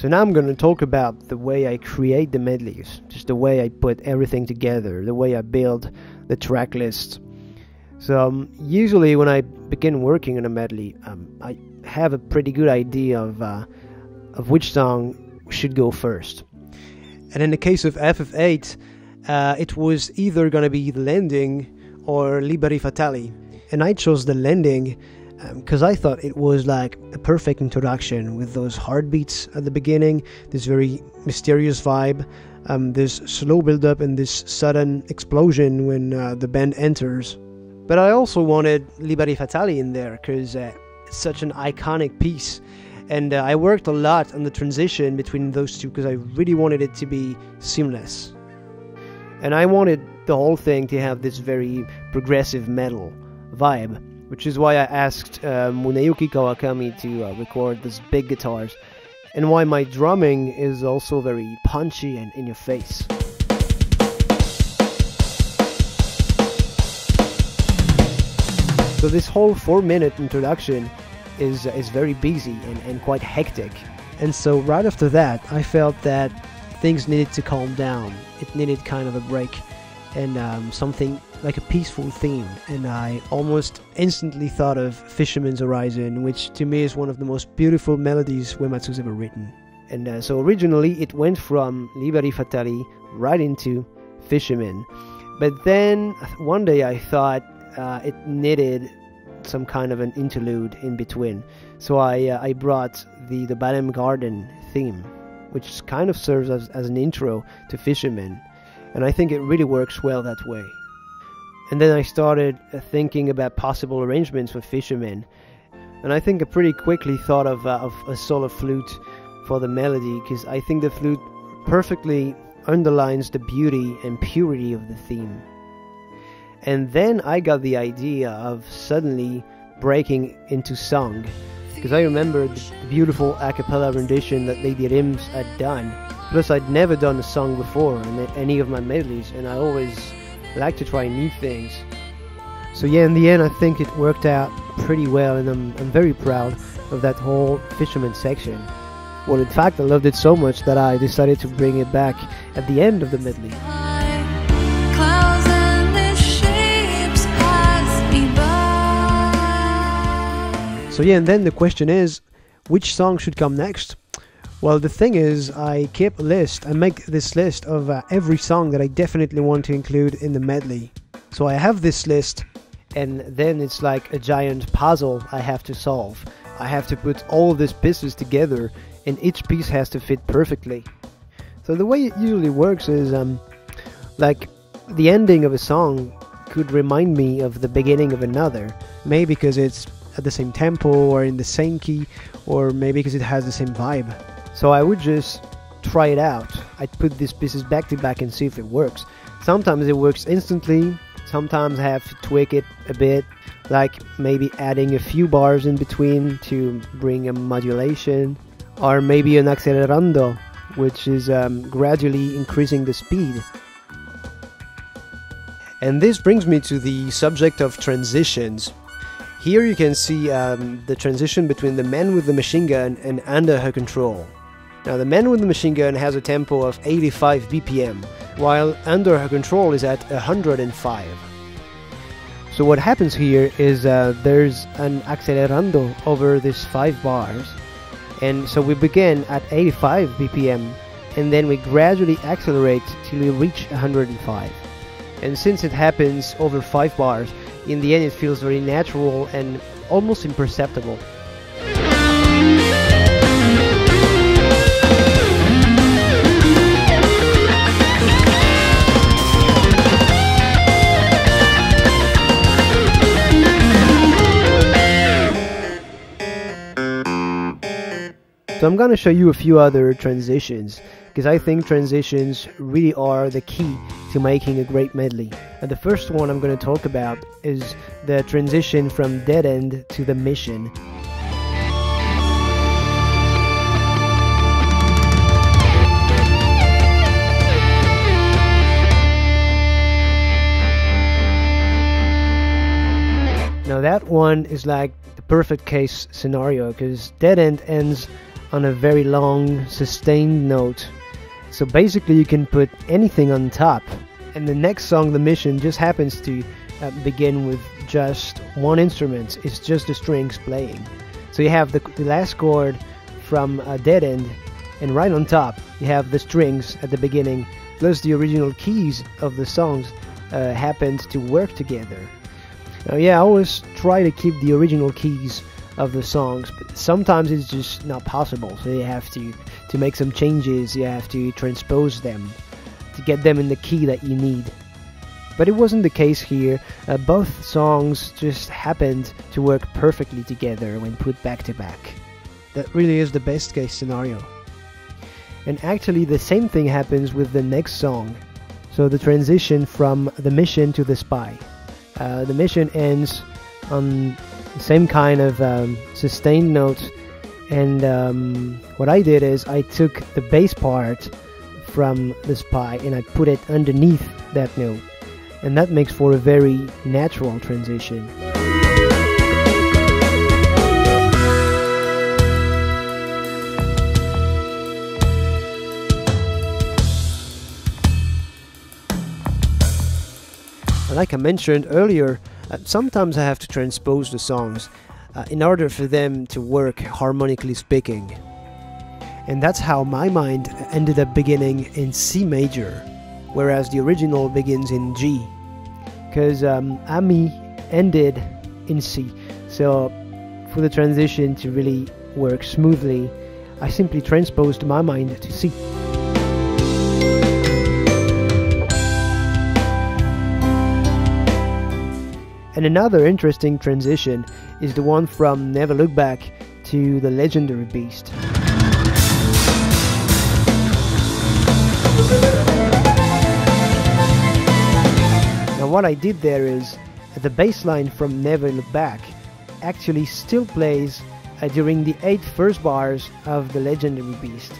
So now I'm going to talk about the way I create the medleys, just the way I put everything together, the way I build the track list. So um, usually when I begin working on a medley, um, I have a pretty good idea of uh, of which song should go first. And in the case of FF8, uh, it was either going to be the landing or Liberi Fatali, and I chose the landing because um, I thought it was like a perfect introduction with those heartbeats at the beginning, this very mysterious vibe, um, this slow build up, and this sudden explosion when uh, the band enters. But I also wanted Liberi Fatali in there because uh, it's such an iconic piece. And uh, I worked a lot on the transition between those two because I really wanted it to be seamless. And I wanted the whole thing to have this very progressive metal vibe which is why I asked uh, Muneyuki Kawakami to uh, record these big guitars, and why my drumming is also very punchy and in your face. So this whole four-minute introduction is is very busy and, and quite hectic. And so right after that, I felt that things needed to calm down. It needed kind of a break and um, something like a peaceful theme, and I almost instantly thought of Fisherman's Horizon, which to me is one of the most beautiful melodies Uematsu's ever written. And uh, so originally it went from Liberi Fatali right into Fisherman. But then one day I thought uh, it needed some kind of an interlude in between. So I, uh, I brought the, the Balamb Garden theme, which kind of serves as, as an intro to Fisherman. And I think it really works well that way. And then I started uh, thinking about possible arrangements for fishermen. And I think I pretty quickly thought of, uh, of a solo flute for the melody because I think the flute perfectly underlines the beauty and purity of the theme. And then I got the idea of suddenly breaking into song because I remembered the beautiful a cappella rendition that Lady Rims had done. Plus, I'd never done a song before in any of my medleys, and I always like to try new things. So yeah, in the end, I think it worked out pretty well, and I'm, I'm very proud of that whole fisherman section. Well, in fact, I loved it so much that I decided to bring it back at the end of the medley. So yeah, and then the question is, which song should come next? Well, the thing is, I keep a list. I make this list of uh, every song that I definitely want to include in the medley. So I have this list, and then it's like a giant puzzle I have to solve. I have to put all these pieces together, and each piece has to fit perfectly. So the way it usually works is, um, like the ending of a song could remind me of the beginning of another. Maybe because it's at the same tempo or in the same key, or maybe because it has the same vibe. So I would just try it out. I'd put these pieces back to back and see if it works. Sometimes it works instantly, sometimes I have to tweak it a bit, like maybe adding a few bars in between to bring a modulation, or maybe an accelerando, which is um, gradually increasing the speed. And this brings me to the subject of transitions. Here you can see um, the transition between the man with the machine gun and under her control. Now the man with the machine gun has a tempo of 85 BPM, while under her control is at 105. So what happens here is uh, there's an accelerando over these 5 bars, and so we begin at 85 BPM, and then we gradually accelerate till we reach 105. And since it happens over 5 bars, in the end it feels very natural and almost imperceptible. So I'm going to show you a few other transitions because I think transitions really are the key to making a great medley. And the first one I'm going to talk about is the transition from dead end to the mission. Now that one is like the perfect case scenario because dead end ends on a very long sustained note. So basically, you can put anything on top, and the next song, the mission, just happens to uh, begin with just one instrument. It's just the strings playing. So you have the, the last chord from a dead end, and right on top you have the strings at the beginning, plus the original keys of the songs uh, happened to work together. Now, yeah, I always try to keep the original keys of the songs, but sometimes it's just not possible. So you have to to make some changes. You have to transpose them to get them in the key that you need. But it wasn't the case here. Uh, both songs just happened to work perfectly together when put back to back. That really is the best case scenario. And actually, the same thing happens with the next song. So the transition from the mission to the spy. Uh, the mission ends on same kind of um, sustained note, and um, what I did is I took the bass part from the spy and I put it underneath that note, and that makes for a very natural transition. Like I mentioned earlier, uh, sometimes I have to transpose the songs uh, in order for them to work harmonically speaking. And that's how my mind ended up beginning in C major, whereas the original begins in G. Because um, Ami ended in C. So for the transition to really work smoothly, I simply transposed my mind to C. And another interesting transition is the one from Never Look Back to the legendary beast. Now, what I did there is the bass line from Never Look Back actually still plays uh, during the eight first bars of the legendary beast.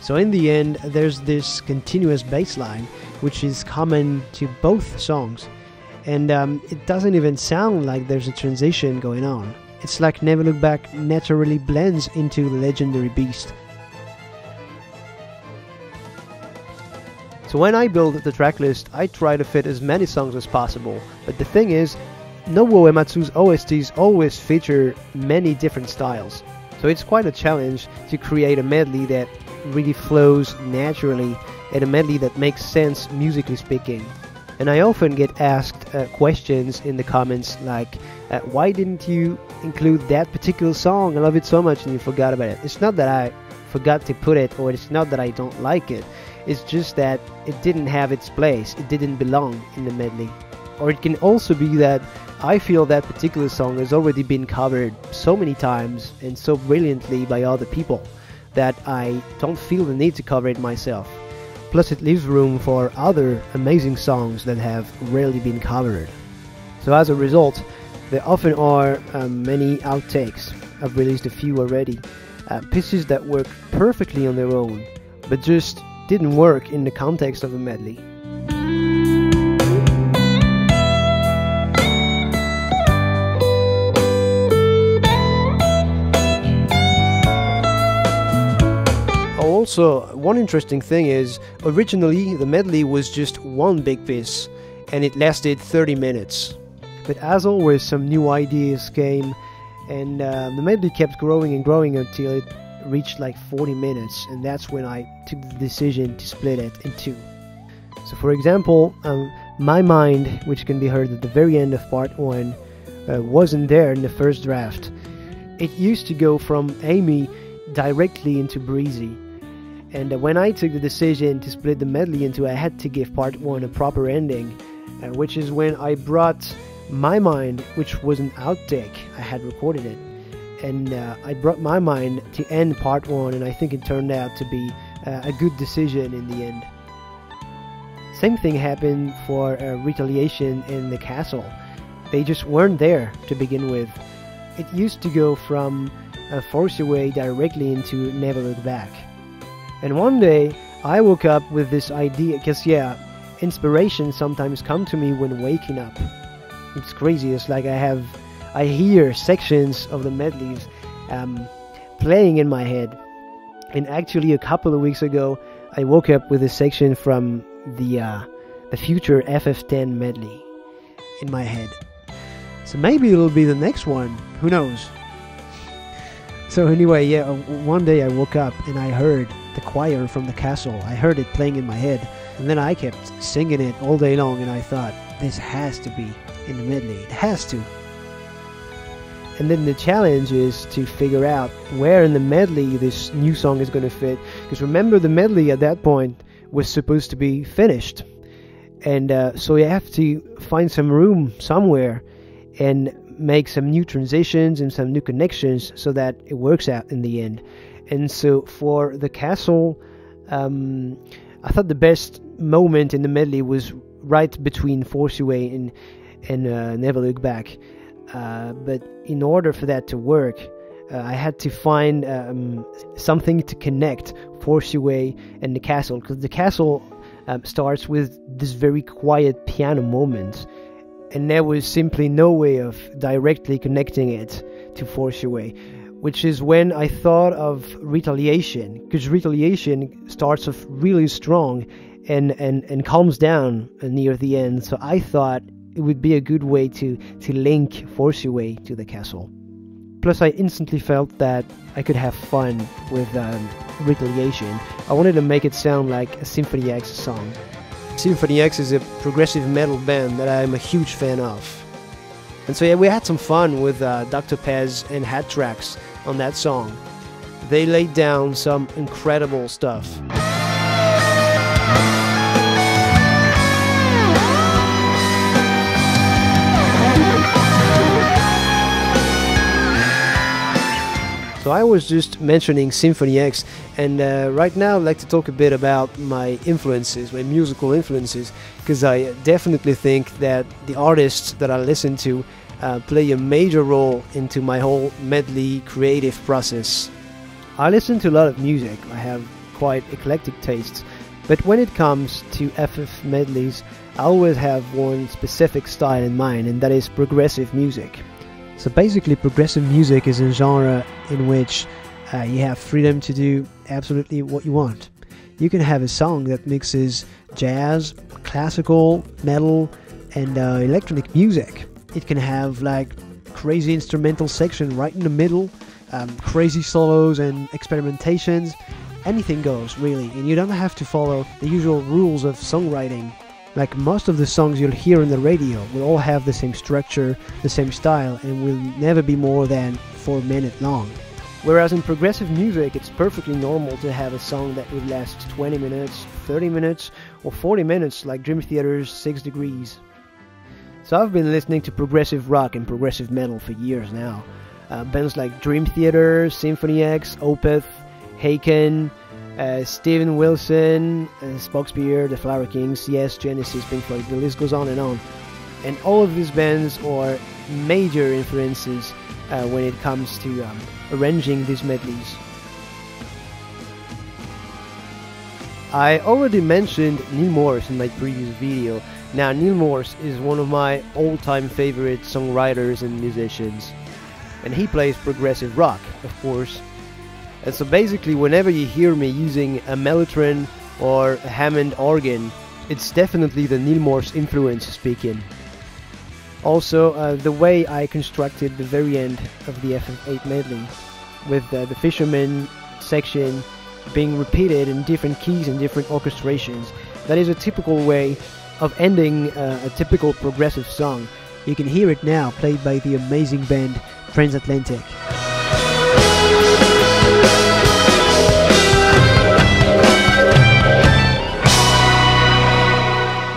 So, in the end, there's this continuous bass line which is common to both songs and um, it doesn't even sound like there's a transition going on. It's like Never Look Back naturally blends into the legendary beast. So when I build the tracklist, I try to fit as many songs as possible. But the thing is, Nobuo Uematsu's OSTs always feature many different styles. So it's quite a challenge to create a medley that really flows naturally and a medley that makes sense musically speaking. And I often get asked uh, questions in the comments like, uh, why didn't you include that particular song? I love it so much and you forgot about it. It's not that I forgot to put it or it's not that I don't like it. It's just that it didn't have its place. It didn't belong in the medley. Or it can also be that I feel that particular song has already been covered so many times and so brilliantly by other people that I don't feel the need to cover it myself. Plus, it leaves room for other amazing songs that have rarely been covered. So, as a result, there often are um, many outtakes. I've released a few already. Uh, pieces that work perfectly on their own, but just didn't work in the context of a medley. Also, one interesting thing is, originally the medley was just one big piece, and it lasted 30 minutes. But as always, some new ideas came, and uh, the medley kept growing and growing until it reached like 40 minutes, and that's when I took the decision to split it in two. So, for example, um, My Mind, which can be heard at the very end of part 1, uh, wasn't there in the first draft. It used to go from Ami directly into Breezy and uh, when I took the decision to split the medley into, I had to give part one a proper ending, uh, which is when I brought my mind, which was an outtake. I had recorded it, and uh, I brought my mind to end part one, and I think it turned out to be uh, a good decision in the end. Same thing happened for uh, retaliation in the castle. They just weren't there to begin with. It used to go from uh, Force Away directly into Never Look Back. And one day, I woke up with this idea, because yeah, inspiration sometimes come to me when waking up. It's crazy, it's like I have, I hear sections of the medleys um, playing in my head. And actually, a couple of weeks ago, I woke up with a section from the uh, the future FF10 medley in my head. So maybe it'll be the next one. Who knows? So anyway, yeah, uh, one day I woke up and I heard the choir from the castle. I heard it playing in my head, and then I kept singing it all day long. And I thought, this has to be in the medley. It has to. And then the challenge is to figure out where in the medley this new song is going to fit. Because remember, the medley at that point was supposed to be finished. And uh, so you have to find some room somewhere and make some new transitions and some new connections so that it works out in the end. And so for the castle, um, I thought the best moment in the medley was right between Force Away and and uh, Never Look Back. Uh, but in order for that to work, uh, I had to find um, something to connect Force Away and the castle because the castle um, starts with this very quiet piano moment and there was simply no way of directly connecting it to Force Your Way, which is when I thought of retaliation, because retaliation starts off really strong and, and, and calms down near the end. So I thought it would be a good way to, to link Force Your Way to the castle. Plus, I instantly felt that I could have fun with um, retaliation. I wanted to make it sound like a Symphony X song. Symphony X is a progressive metal band that I'm a huge fan of. And so yeah, we had some fun with uh, Dr. Pez and Hat Tracks on that song. They laid down some incredible stuff. So I was just mentioning Symphony X, and uh, right now I'd like to talk a bit about my influences, my musical influences, because I definitely think that the artists that I listen to uh, play a major role into my whole medley creative process. I listen to a lot of music. I have quite eclectic tastes, but when it comes to FF medleys, I always have one specific style in mind, and that is progressive music. So basically, progressive music is a genre in which uh, you have freedom to do absolutely what you want. You can have a song that mixes jazz, classical, metal, and uh, electronic music. It can have like crazy instrumental section right in the middle, um, crazy solos and experimentations. Anything goes really, and you don't have to follow the usual rules of songwriting like most of the songs you'll hear on the radio will all have the same structure, the same style, and will never be more than 4 minutes long. Whereas in progressive music, it's perfectly normal to have a song that would last 20 minutes, 30 minutes, or 40 minutes, like Dream Theater's 6 Degrees. So I've been listening to progressive rock and progressive metal for years now. Uh, bands like Dream Theater, Symphony X, Opeth, Haken, uh, Steven Wilson, uh, Spock's Beard, The Flower Kings, Yes, Genesis, Pink Floyd, the list goes on and on. And all of these bands are major influences uh, when it comes to um, arranging these medleys. I already mentioned Neal Morse in my previous video. Now, Neal Morse is one of my all-time favorite songwriters and musicians. And he plays progressive rock, of course, and so basically, whenever you hear me using a Mellotron or a Hammond organ, it's definitely the Neal Morse influence speaking. Also, uh, the way I constructed the very end of the FF8 medley, with uh, the Fisherman section being repeated in different keys and different orchestrations, that is a typical way of ending uh, a typical progressive song. You can hear it now, played by the amazing band Transatlantic.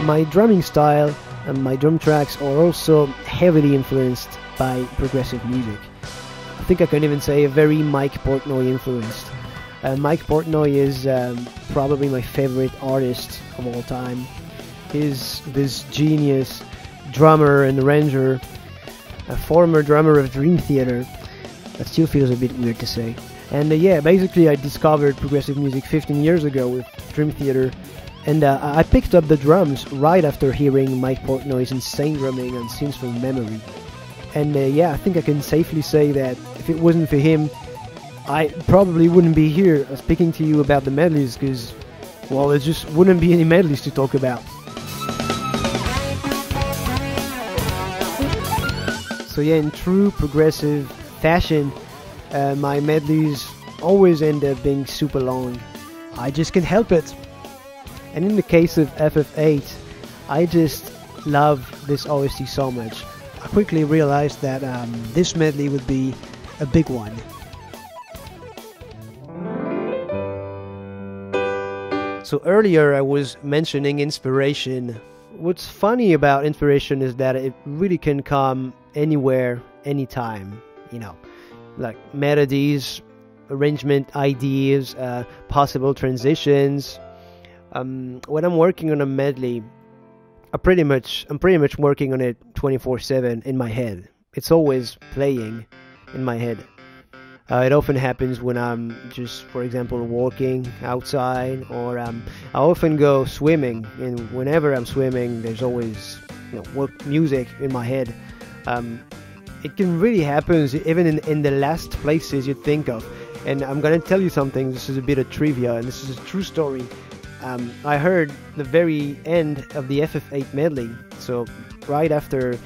My drumming style and my drum tracks are also heavily influenced by progressive music. I think I can even say a very Mike Portnoy influenced. Uh, Mike Portnoy is um, probably my favorite artist of all time. He's this genius drummer and arranger, a former drummer of Dream Theater. That still feels a bit weird to say. And uh, yeah, basically I discovered progressive music 15 years ago with Dream Theater and uh, I picked up the drums right after hearing Mike Portnoy's insane drumming on Scenes from Memory. And uh, yeah, I think I can safely say that if it wasn't for him, I probably wouldn't be here speaking to you about the medleys because, well, there just wouldn't be any medleys to talk about. So yeah, in true progressive fashion, uh, my medleys always end up being super long. I just can't help it. And in the case of FF8, I just love this OST so much. I quickly realized that um, this medley would be a big one. So earlier I was mentioning inspiration. What's funny about inspiration is that it really can come anywhere, anytime, you know, like melodies, arrangement ideas, uh, possible transitions. Um, when I'm working on a medley, I pretty much I'm pretty much working on it 24/7 in my head. It's always playing in my head. Uh, it often happens when I'm just, for example, walking outside, or um, I often go swimming. And whenever I'm swimming, there's always you know, music in my head. Um, it can really happen even in, in the last places you think of. And I'm gonna tell you something. This is a bit of trivia, and this is a true story. Um, I heard the very end of the FF8 medley. So right after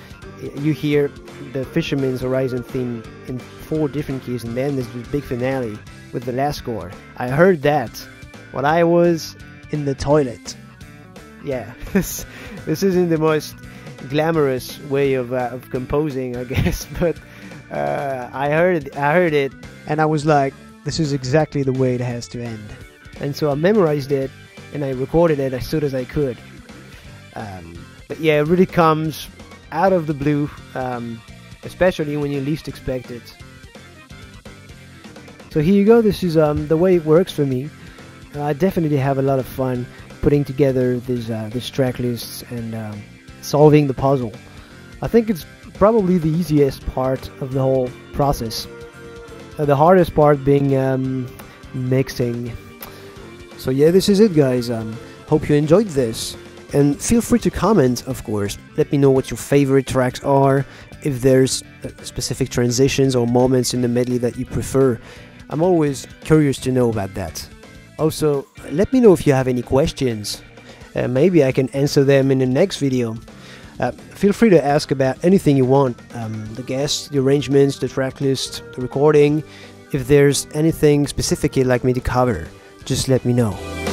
you hear the Fisherman's Horizon theme in four different keys, and then there's this big finale with the last score. I heard that when I was in the toilet. Yeah, this this isn't the most glamorous way of, uh, of composing, I guess, but uh, I heard I heard it, and I was like, this is exactly the way it has to end. And so I memorized it, and I recorded it as soon as I could. Um, but yeah, it really comes out of the blue, um, especially when you least expect it. So here you go. This is um, the way it works for me. I definitely have a lot of fun putting together these uh, this track lists and um, solving the puzzle. I think it's probably the easiest part of the whole process. Uh, the hardest part being um, mixing. So yeah, this is it, guys. Um, hope you enjoyed this. And feel free to comment, of course. Let me know what your favorite tracks are, if there's uh, specific transitions or moments in the medley that you prefer. I'm always curious to know about that. Also, let me know if you have any questions. Uh, maybe I can answer them in the next video. Uh, feel free to ask about anything you want um, the guests, the arrangements, the track list, the recording. If there's anything specific you'd like me to cover, just let me know.